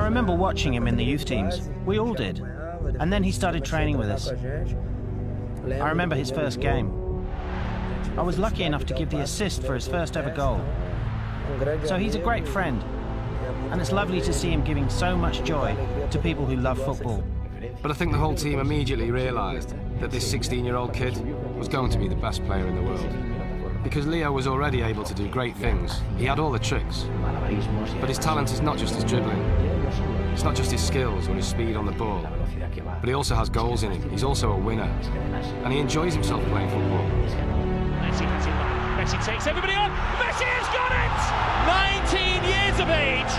remember watching him in the youth teams. We all did. And then he started training with us. I remember his first game. I was lucky enough to give the assist for his first ever goal. So he's a great friend. And it's lovely to see him giving so much joy to people who love football. But I think the whole team immediately realised that this 16-year-old kid was going to be the best player in the world. Because Leo was already able to do great things. He had all the tricks. But his talent is not just his dribbling. It's not just his skills or his speed on the ball. But he also has goals in him. He's also a winner. And he enjoys himself playing football. Messi has it back. Messi takes everybody on. Messi has got it! 19 years of age.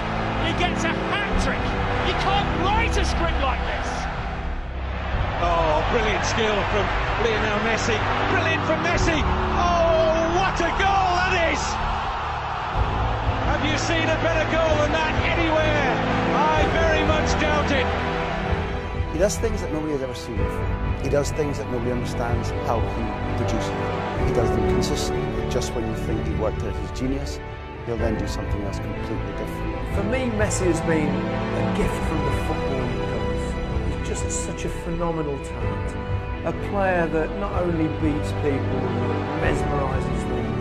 He gets a hat trick. You can't write a script like this. Oh, brilliant skill from Lionel Messi. Brilliant from Messi. Oh, what a goal that is! Have you seen a better goal than that anywhere? I very does things that nobody has ever seen before. He does things that nobody understands how he produces them. He does them consistently. Just when you think he worked out his genius, he'll then do something else completely different. For me, Messi has been a gift from the football gods. He's just such a phenomenal talent. A player that not only beats people, mesmerises them,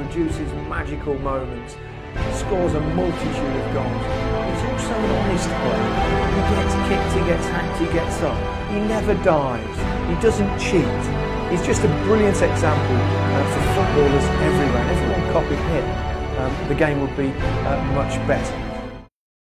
produces magical moments, scores a multitude of goals. He's also an honest player. Gets hacked, he gets up. He never dives. He doesn't cheat. He's just a brilliant example uh, for footballers everywhere. If everyone copied him, um, the game would be uh, much better.